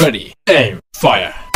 Ready, aim, fire.